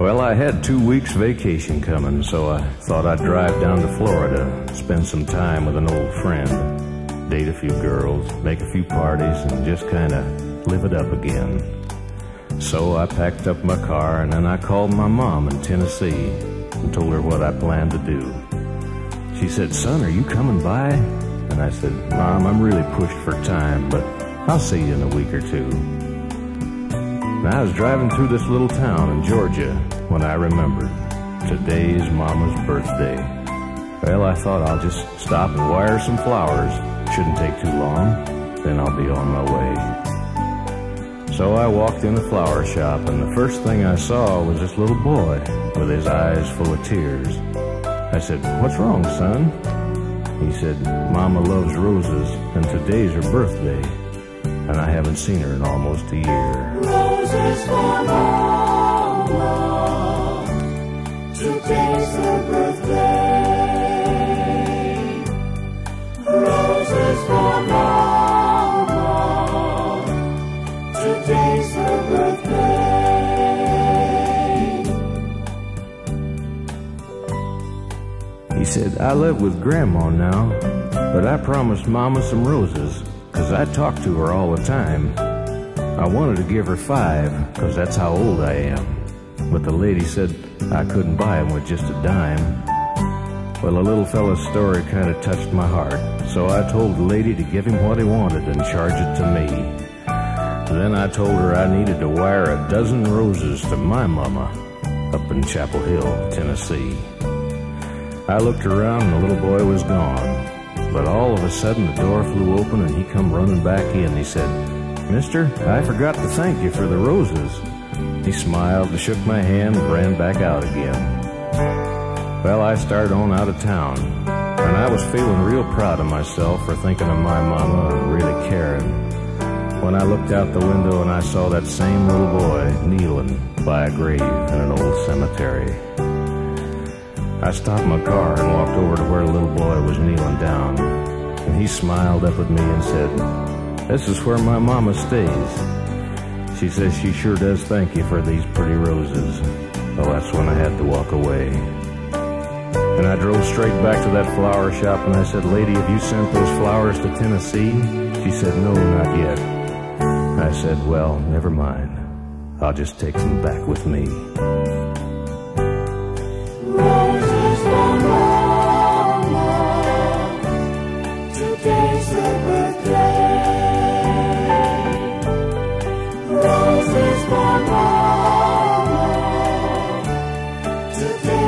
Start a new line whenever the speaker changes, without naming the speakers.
Well, I had two weeks vacation coming, so I thought I'd drive down to Florida, spend some time with an old friend, date a few girls, make a few parties, and just kind of live it up again. So I packed up my car and then I called my mom in Tennessee and told her what I planned to do. She said, Son, are you coming by? And I said, Mom, I'm really pushed for time, but I'll see you in a week or two. And I was driving through this little town in Georgia when I remembered today's Mama's birthday. Well, I thought I'll just stop and wire some flowers. Shouldn't take too long. Then I'll be on my way. So I walked in the flower shop, and the first thing I saw was this little boy with his eyes full of tears. I said, What's wrong, son? He said, Mama loves roses, and today's her birthday, and I haven't seen her in almost a year.
Roses for Mama.
He said, I live with Grandma now, but I promised Mama some roses, 'cause I talk to her all the time. I wanted to give her five, 'cause that's how old I am. But the lady said I couldn't buy 'em with just a dime. Well, the little fella's story kind of touched my heart, so I told the lady to give him what he wanted and charge it to me. Then I told her I needed to wire a dozen roses to my mama up in Chapel Hill, Tennessee. I looked around and the little boy was gone. But all of a sudden the door flew open and he come running back in. He said, Mister, I forgot to thank you for the roses. He smiled, and shook my hand, and ran back out again. Well, I started on out of town, and I was feeling real proud of myself for thinking of my mama and really caring. When I looked out the window and I saw that same little boy kneeling by a grave in an old cemetery. I stopped my car and walked over to where the little boy was kneeling down, and he smiled up at me and said, This is where my mama stays. She says she sure does thank you for these pretty roses. Well, that's when I had to walk away. And I drove straight back to that flower shop and I said, Lady, have you sent those flowers to Tennessee? She said, No, not yet. I said, Well, never mind. I'll just take them back with me. to do.